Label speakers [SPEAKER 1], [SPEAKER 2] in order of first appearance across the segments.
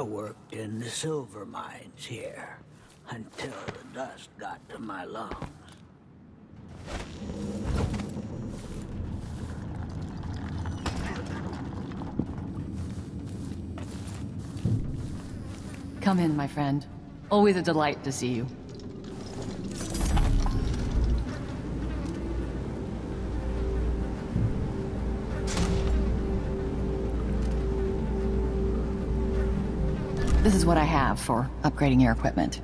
[SPEAKER 1] I worked in the silver mines here until the dust got to my lungs.
[SPEAKER 2] Come in, my friend. Always a delight to see you. This is what I have for upgrading your equipment.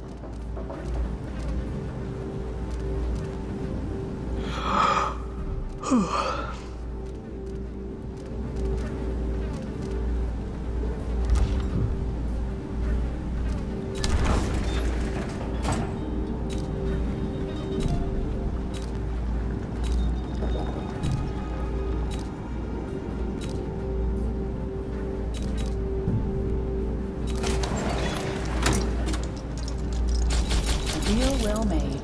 [SPEAKER 2] Well made.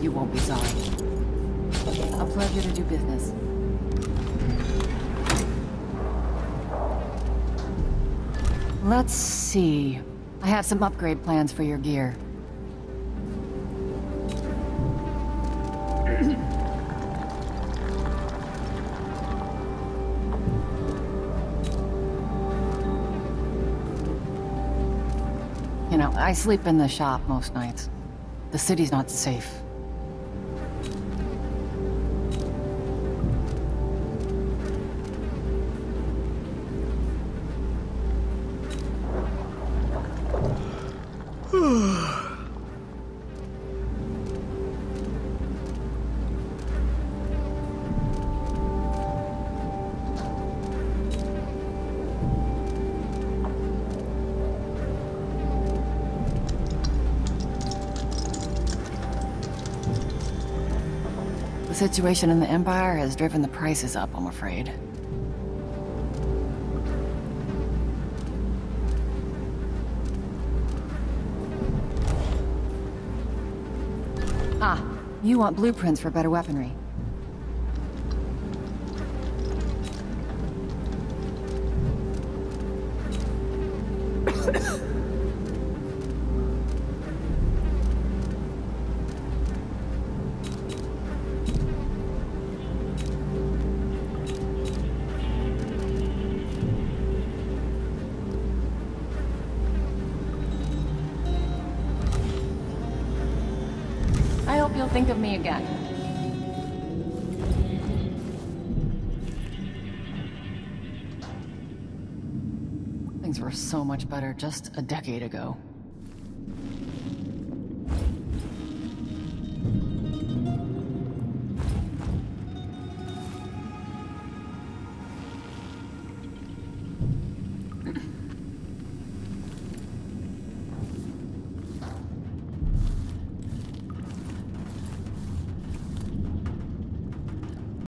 [SPEAKER 2] You won't be sorry. A pleasure to do business. Let's see. I have some upgrade plans for your gear. You know, I sleep in the shop most nights. The city's not safe. The situation in the Empire has driven the prices up, I'm afraid. Ah, you want blueprints for better weaponry. I hope you'll think of me again. Things were so much better just a decade ago.